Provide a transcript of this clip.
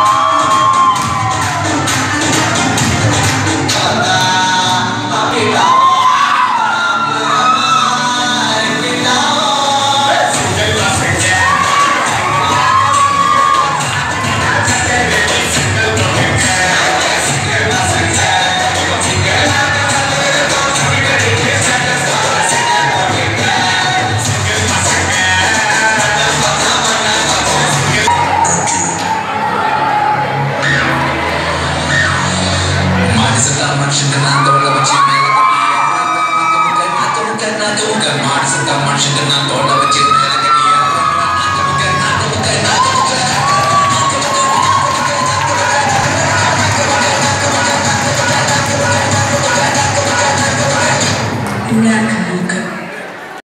you மனுஷங்களாந்த உள்ள வச்சு மேல மனுஷங்க மனுஷங்க நான் தோட்ட வச்சு மேல Neck, Luca.